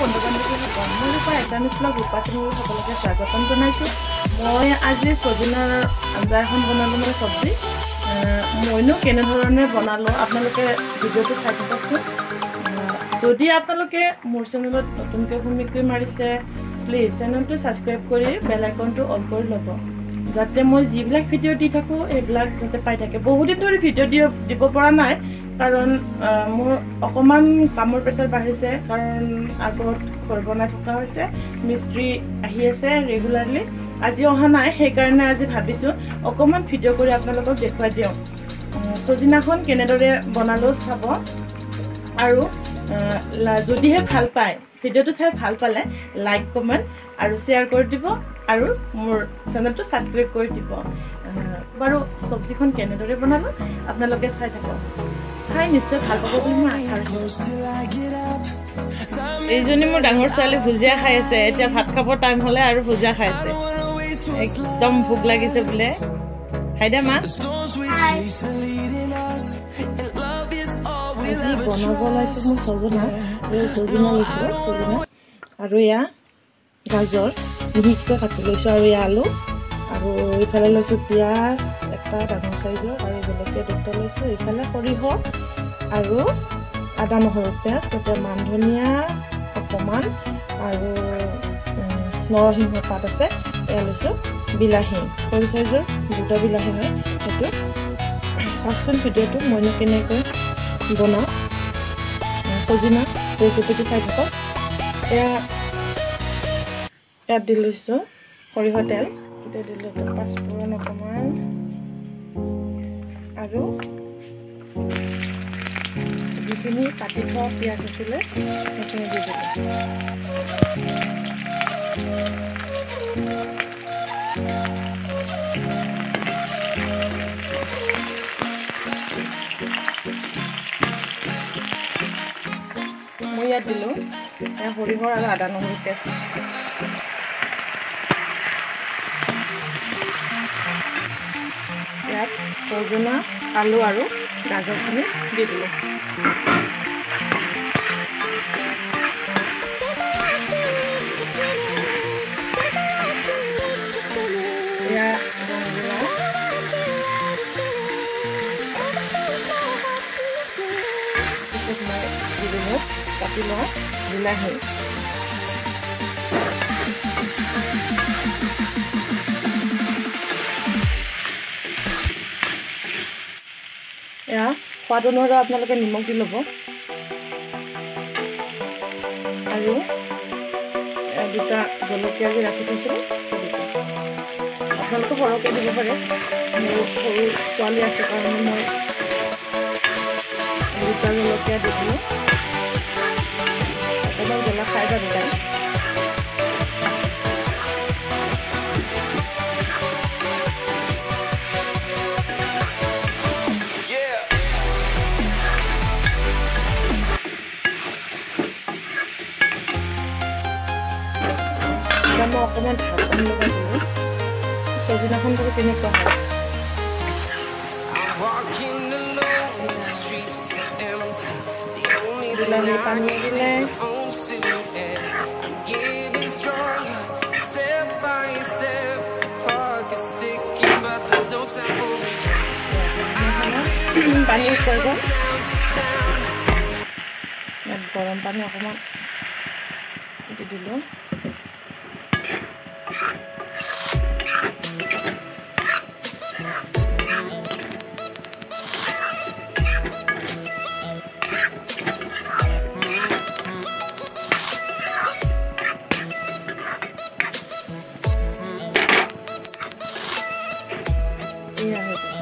বন্ধু বান্ধৱীসকল মোৰ ৰূপা এছামিছ ব্লগ ৰূপা চেনেলত সকলোকে স্বাগতম জনাইছোঁ। মই আজি ছজিনাৰ আঞ্জা এখন বনালোঁ মানে চব্জি। মইনো কেনেধৰণে বনালোঁ আপোনালোকে ভিডিঅ'টো চাই থাককচোন। যদি আপোনালোকে মোৰ চেনেলত নতুনকৈ ভূমিকৈ মাৰিছে প্লিজ চেনেলটো ছাবস্ক্ৰাইব কৰি বেল আইকনটো অন কৰি ল'ব। যাতে মই যিবিলাক ভিডিঅ' দি থাকোঁ সেইবিলাক যাতে পাই থাকে। বহুদিন ধৰি ভিডিঅ' দিব পৰা নাই কাৰণ মোৰ অকণমান কামৰ প্ৰেচাৰ বাঢ়িছে কাৰণ আগত ঘৰ বনাই থকা হৈছে মিস্ত্ৰী আহি আছে ৰেগুলাৰলি আজি অহা নাই সেইকাৰণে আজি ভাবিছোঁ অকণমান ভিডিঅ' কৰি আপোনালোকক দেখুৱাই দিওঁ। ছজিনাখন কেনেদৰে বনালেও চাব। আৰু যদিহে ভাল পায় ভিডিঅ'টো চাই ভাল পালে লাইক কমেণ্ট আৰু শ্বেয়াৰ কৰি দিব আৰু মোৰ চেনেলটো ছাবস্ক্ৰাইব কৰি দিব। বাৰু চব্জিখন কেনেদৰে বনালোঁ আপোনালোকে চাই থাকক। চাই নিশ্চয় ভাল পাব বুলি মই আশা এইজনী মোৰ ডাঙৰ ছোৱালী ভুজিয়া খাই আছে এতিয়া ভাত খাব টাইম হ'লে আৰু ভুজিয়া খাই আছে। একদম ভোক লাগিছে বোলে। খাই দে মা বনাব ওলাইছোঁ মই ছজনা এই ছজনা লৈছোঁ ছজনা আৰু এয়া গাজৰ মিহিকৈ কাটি লৈছোঁ আৰু এয়া আলু। আৰু ইফালে লৈছোঁ পিঁয়াজ এটা ডাঙৰ চাইজৰ আৰু জলকীয়া দুটা লৈছোঁ। ইফালে সৰিয়হ আৰু আদা নহৰু পিঁয়াজ তাতে মান ধনিয়া অকণমান আৰু নৰসিংহ পাত আছে এয়া লৈছোঁ। বিলাহী সৰু চাইজৰ দুটা বিলাহী হয়। সেইটো চাওকচোন ভিডিঅ'টো মইনো কেনেকৈ বনাওঁ। ছজিনা ৰেচিপিটো চাই থাকক। এয়া ইয়াত দি লৈছোঁ সৰিয়হ তেল। এতিয়া দিলোঁ পাঁচফোৰণ অকণমান আৰু যিখিনি কাটি থোৱা পিঁয়াজ আছিলে সেইখিনি দি দিলোঁ মই ইয়াত দিলোঁ সৰিয়হৰ আৰু আদা নহৰু পেষ্ট ছজনা আলু আৰু গাজৰখিনি দি দিলোঁ। কাটি লোৱা বিলাহী। এয়া সোৱাদ অনুসৰি আপোনালোকে নিমখ দি ল'ব। আৰু দুটা জলকীয়া যে ৰাখি থৈছিলোঁ আপোনালোকে সৰহকৈ দিব পাৰে। মোৰ সৰু ছোৱালী আছে কাৰণে মই দুটা জলকীয়া দি এতিয়া মই অকণমান ঢাকন লগাই দিলোঁ ছজিনাখন বাৰু কেনেকুৱা হয় বিলাহী পানী দিলে পানী কৰিব ইয়াত গৰম পানী অকণমান দি দিলোঁ Yeah.